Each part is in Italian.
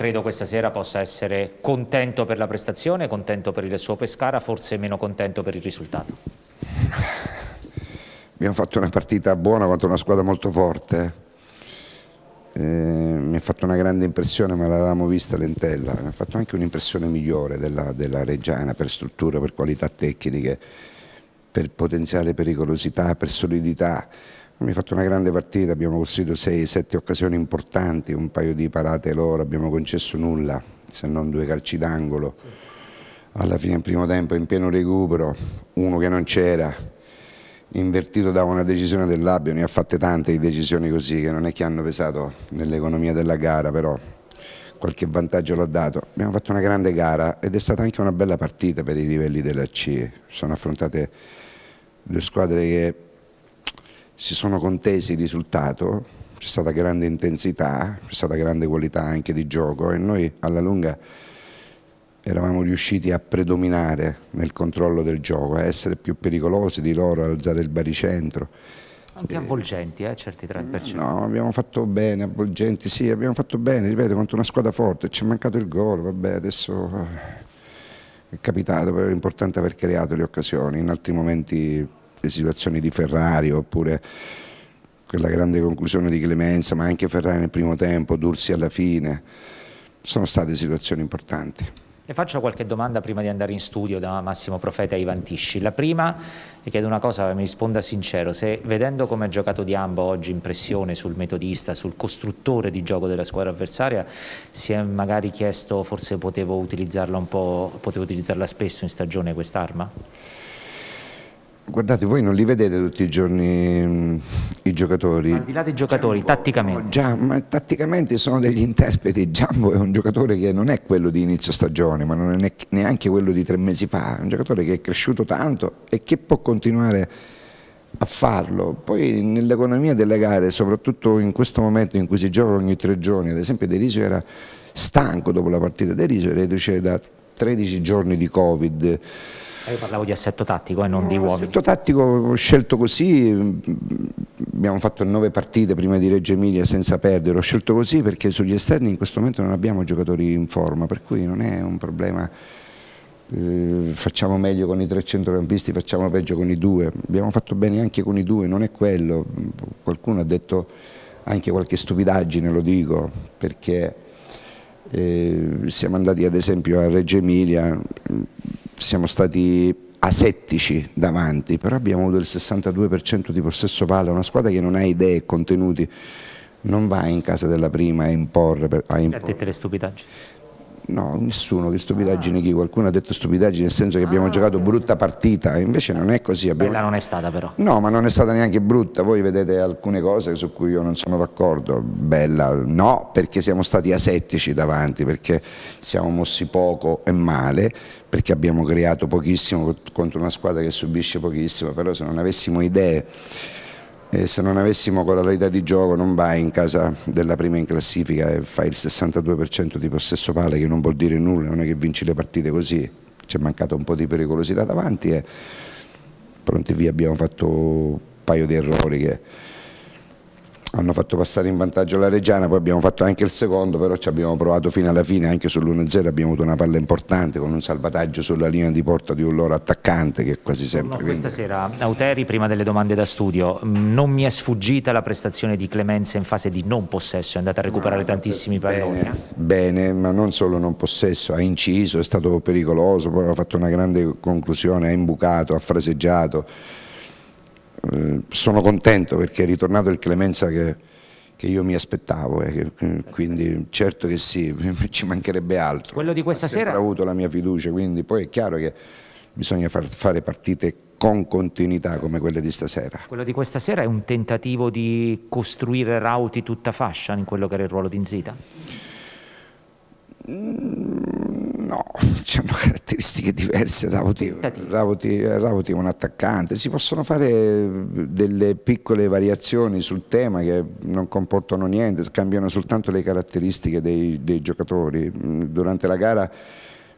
credo questa sera possa essere contento per la prestazione, contento per il suo Pescara, forse meno contento per il risultato. Abbiamo fatto una partita buona contro una squadra molto forte. Eh, mi ha fatto una grande impressione, ma l'avevamo vista lentella. Mi ha fatto anche un'impressione migliore della, della Reggiana per struttura, per qualità tecniche, per potenziale pericolosità, per solidità. Abbiamo fatto una grande partita, abbiamo costruito 6-7 occasioni importanti, un paio di parate loro, abbiamo concesso nulla, se non due calci d'angolo. Alla fine del primo tempo in pieno recupero, uno che non c'era, invertito da una decisione dell'Abbio, ne ha fatte tante di decisioni così che non è che hanno pesato nell'economia della gara, però qualche vantaggio l'ha dato. Abbiamo fatto una grande gara ed è stata anche una bella partita per i livelli della C. Sono affrontate due squadre che si sono contesi il risultato, c'è stata grande intensità, c'è stata grande qualità anche di gioco e noi alla lunga eravamo riusciti a predominare nel controllo del gioco, a essere più pericolosi di loro, a alzare il baricentro. Anche avvolgenti, eh, certi 30%. No, abbiamo fatto bene, avvolgenti, sì, abbiamo fatto bene, ripeto, contro una squadra forte, ci è mancato il gol, vabbè, adesso eh, è capitato, però è importante aver creato le occasioni, in altri momenti le situazioni di Ferrari oppure quella grande conclusione di Clemenza, ma anche Ferrari nel primo tempo, Dursi alla fine, sono state situazioni importanti. Le faccio qualche domanda prima di andare in studio da Massimo Profeta e Ivan Tisci. La prima, le chiedo una cosa, mi risponda sincero, se vedendo come ha giocato Diambo oggi in pressione sul metodista, sul costruttore di gioco della squadra avversaria, si è magari chiesto forse potevo utilizzarla un po', potevo utilizzarla spesso in stagione quest'arma? Guardate, voi non li vedete tutti i giorni mh, i giocatori. Al di là dei giocatori, Giambo, tatticamente. Già, ma tatticamente sono degli interpreti. Giambo è un giocatore che non è quello di inizio stagione, ma non è neanche quello di tre mesi fa. È un giocatore che è cresciuto tanto e che può continuare a farlo. Poi nell'economia delle gare, soprattutto in questo momento in cui si gioca ogni tre giorni, ad esempio Derisio era stanco dopo la partita. Derisio reduce da 13 giorni di Covid io parlavo di assetto tattico e eh, non no, di uomini. Assetto tattico ho scelto così, abbiamo fatto nove partite prima di Reggio Emilia senza perdere, ho scelto così perché sugli esterni in questo momento non abbiamo giocatori in forma, per cui non è un problema. Eh, facciamo meglio con i tre centrocampisti, facciamo peggio con i due, abbiamo fatto bene anche con i due, non è quello, qualcuno ha detto anche qualche stupidaggine, lo dico, perché eh, siamo andati ad esempio a Reggio Emilia, siamo stati asettici davanti, però abbiamo avuto il 62% di possesso palla, una squadra che non ha idee e contenuti, non va in casa della prima a imporre. A imporre. A te le stupidaggini? No, nessuno, che stupidaggine chi? Qualcuno ha detto stupidaggini nel senso che abbiamo ah, giocato brutta partita, invece non è così. Abbiamo... Bella non è stata però. No, ma non è stata neanche brutta, voi vedete alcune cose su cui io non sono d'accordo, bella no, perché siamo stati asettici davanti, perché siamo mossi poco e male, perché abbiamo creato pochissimo contro una squadra che subisce pochissimo, però se non avessimo idee e se non avessimo coralità di gioco non vai in casa della prima in classifica e fai il 62% di possesso palla che non vuol dire nulla, non è che vinci le partite così, c'è mancata un po' di pericolosità davanti e pronti via abbiamo fatto un paio di errori che hanno fatto passare in vantaggio la Reggiana, poi abbiamo fatto anche il secondo, però ci abbiamo provato fino alla fine, anche sull'1-0 abbiamo avuto una palla importante con un salvataggio sulla linea di porta di un loro attaccante che quasi sempre... No, questa sera, Auteri, prima delle domande da studio, non mi è sfugita la prestazione di Clemenza in fase di non possesso, è andata a recuperare no, tantissimi palloni. Bene, eh? bene, ma non solo non possesso, ha inciso, è stato pericoloso, poi ha fatto una grande conclusione, ha imbucato, ha fraseggiato eh, sono contento perché è ritornato il Clemenza che, che io mi aspettavo, eh, quindi certo che sì, ci mancherebbe altro. Quello di questa ha sera? Ho avuto la mia fiducia, quindi poi è chiaro che bisogna far, fare partite con continuità come quelle di stasera. Quello di questa sera è un tentativo di costruire Rauti tutta fascia in quello che era il ruolo di Nzita? Mm, no, hanno caratteristiche diverse. Rauti, Rauti, Rauti, è un attaccante, si possono fare delle piccole variazioni sul tema che non comportano niente, cambiano soltanto le caratteristiche dei, dei giocatori. Mm, durante la gara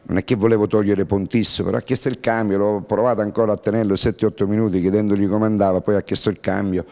non è che volevo togliere Pontisso, però ha chiesto il cambio, l'ho provato ancora a tenerlo 7-8 minuti chiedendogli come andava, poi ha chiesto il cambio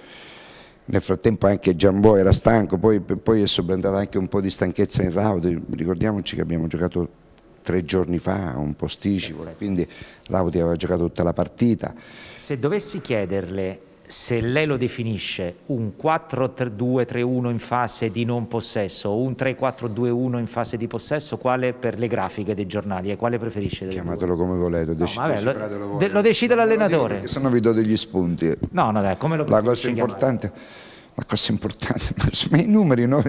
nel frattempo anche Giambò era stanco, poi, poi è sopravvenuta anche un po' di stanchezza in Rauti, ricordiamoci che abbiamo giocato tre giorni fa, un posticipo, quindi Rauti aveva giocato tutta la partita. Se dovessi chiederle se lei lo definisce un 4-2-3-1 in fase di non possesso o un 3-4-2-1 in fase di possesso, quale per le grafiche dei giornali e quale preferisce? Chiamatelo come volete, no, vabbè, lo, de lo, decide l'allenatore. Se no vi do degli spunti. No, no, dai, come lo La cosa importante... La cosa importante, ma i numeri, no?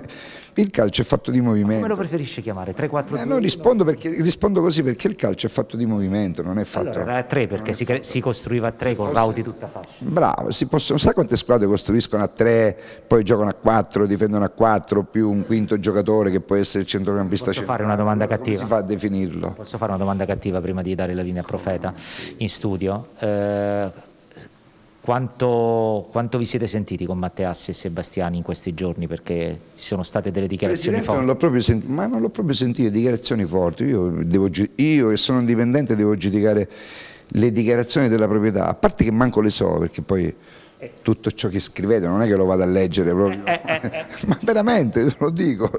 il calcio è fatto di movimento. Ma come lo preferisce chiamare? 3, 4, 2? Eh, no, rispondo, perché, rispondo, così perché il calcio è fatto di movimento, non è fatto... Allora era a 3 perché si, si, costruiva a 3 con fosse... Rauti tutta fascia. Bravo, si possono, sa quante squadre costruiscono a 3, poi giocano a 4, difendono a 4, più un quinto giocatore che può essere il centrocampista Posso fare una domanda cattiva? Come si fa a definirlo? Posso fare una domanda cattiva prima di dare la linea a Profeta in studio? Eh, quanto, quanto, vi siete sentiti con Matteassi e Sebastiani in questi giorni? Perché ci sono state delle dichiarazioni Presidente, forti. Non sentito, ma non l'ho proprio sentito, dichiarazioni forti. Io, devo, io che sono indipendente devo giudicare le dichiarazioni della proprietà, a parte che manco le so, perché poi tutto ciò che scrivete non è che lo vado a leggere proprio, eh, eh, eh, ma veramente lo dico.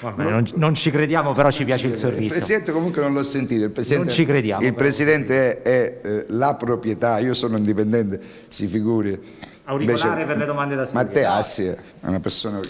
Vabbè, non, non, ci crediamo, però ci piace il sorriso. Il Presidente comunque non l'ho sentito, il Presidente, non ci crediamo. Il Presidente è, è eh, la proprietà, io sono indipendente, si figuri. Auricolare Invece, per le domande da studio. Matteo Assi è una persona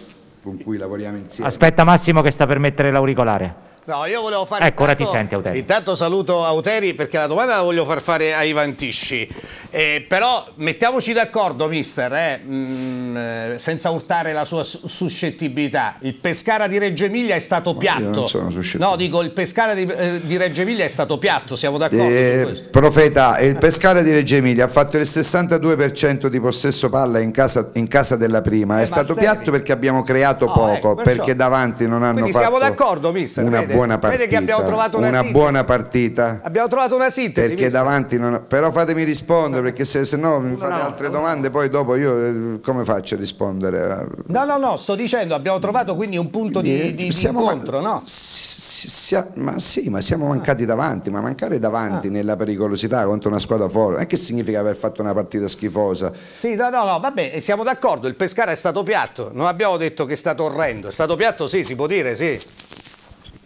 con cui lavoriamo insieme. Aspetta Massimo che sta per mettere l'auricolare. No, io volevo fare. Ecco, ora ti senti, Auteri. Intanto saluto Auteri perché la domanda la voglio far fare a Ivan Tisci. Eh, però mettiamoci d'accordo, mister, eh, mh, mm, eh, senza urtare la sua suscettibilità. Il Pescara di Reggio Emilia è stato piatto. No, dico il Pescara di, eh, di, Reggio Emilia è stato piatto, siamo d'accordo eh, Profeta, il Pescara di Reggio Emilia ha fatto il 62% di possesso palla in casa, in casa della prima. è stato piatto perché abbiamo creato oh, poco, ecco, perché davanti non hanno Quindi fatto siamo d'accordo, mister. Una vede, buona partita. Vede che abbiamo trovato una, una buona partita. Abbiamo trovato una sintesi. Perché mister. davanti non... Però fatemi rispondere perché se, se no mi fate no, altre no, domande poi dopo io eh, come faccio a rispondere? No, no, no, sto dicendo abbiamo trovato quindi un punto di, di, siamo di incontro, no? Sia, ma sì, ma siamo mancati davanti, ma mancare davanti ah. nella pericolosità contro una squadra forte, non che significa aver fatto una partita schifosa. Sì, no, no, no, vabbè, siamo d'accordo, il Pescara è stato piatto, non abbiamo detto che è stato orrendo, è stato piatto sì, si può dire, sì.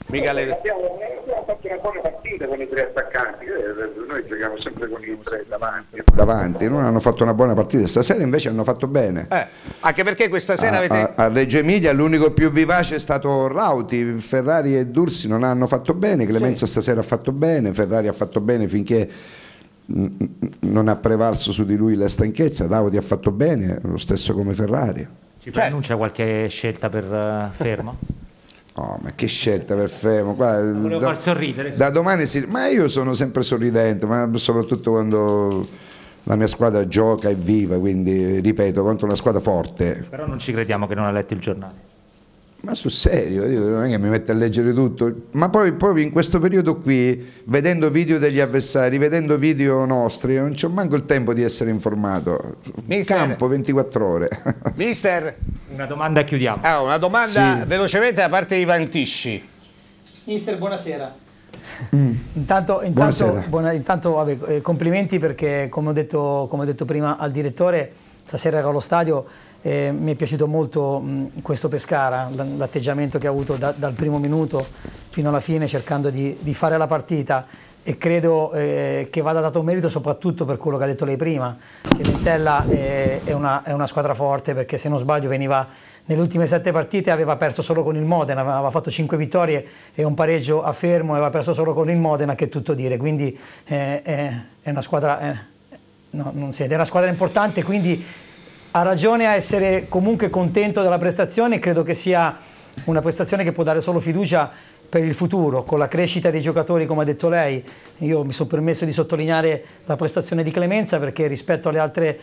Mica le... abbiamo, abbiamo, fatto una buona partita con i tre attaccanti, eh, noi giochiamo sempre con i tre davanti. Davanti, non hanno fatto una buona partita, stasera invece hanno fatto bene. Eh, anche perché questa sera a, avete... A, a, Reggio Emilia l'unico più vivace è stato Rauti, Ferrari e Dursi non hanno fatto bene, Clemenza sì. stasera ha fatto bene, Ferrari ha fatto bene finché non ha prevalso su di lui la stanchezza, Rauti ha fatto bene, lo stesso come Ferrari. Ci cioè, c'è qualche scelta per uh, fermo? Oh, ma che scelta per fermo. Qua, Volevo da, far sorridere. Da domani si... Ma io sono sempre sorridente, ma soprattutto quando la mia squadra gioca e viva, quindi ripeto, contro una squadra forte. Però non ci crediamo che non ha letto il giornale. Ma sul serio, io non è che mi metto a leggere tutto, ma poi proprio in questo periodo qui, vedendo video degli avversari, vedendo video nostri, non c'ho manco il tempo di essere informato. Mister, Campo 24 ore. Mister, una domanda e chiudiamo. Ah, una domanda sì. velocemente da parte di Vantisci. Mister, buonasera. Mm. Intanto, intanto, buona, intanto vabbè, eh, complimenti perché come ho, detto, come ho detto prima al direttore, stasera ero allo stadio eh, mi è piaciuto molto mh, questo Pescara, l'atteggiamento che ha avuto da, dal primo minuto fino alla fine cercando di, di fare la partita. E credo eh, che vada dato merito soprattutto per quello che ha detto lei prima, che l'Entella è, è, una, è, una, squadra forte perché se non sbaglio veniva nelle ultime sette partite aveva perso solo con il Modena, aveva fatto cinque vittorie e un pareggio a fermo, aveva perso solo con il Modena che è tutto dire, quindi eh, è, una squadra, eh, no, è una squadra importante, quindi ha ragione a essere comunque contento della prestazione, credo che sia una prestazione che può dare solo fiducia per il futuro, con la crescita dei giocatori come ha detto lei. Io mi sono permesso di sottolineare la prestazione di Clemenza perché rispetto alle altre,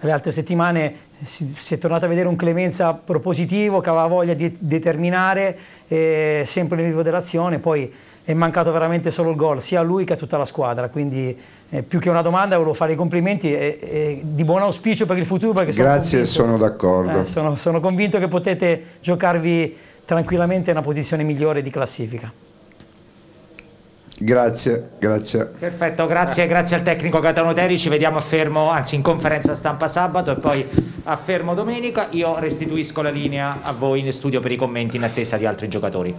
alle altre settimane si, si, è tornato a vedere un Clemenza propositivo che aveva voglia di determinare eh, sempre nel vivo dell'azione, poi è mancato veramente solo il gol, sia a lui che a tutta la squadra, quindi eh, più che una domanda volevo fare i complimenti e, e di buon auspicio per il futuro. Perché Grazie, sono, sono d'accordo. Eh, sono, sono convinto che potete giocarvi tranquillamente in una posizione migliore di classifica. Grazie, grazie. Perfetto, grazie, grazie al tecnico Gaetano Teri, ci vediamo a Fermo, anzi in conferenza stampa sabato e poi a Fermo domenica. Io restituisco la linea a voi in studio per i commenti in attesa di altri giocatori.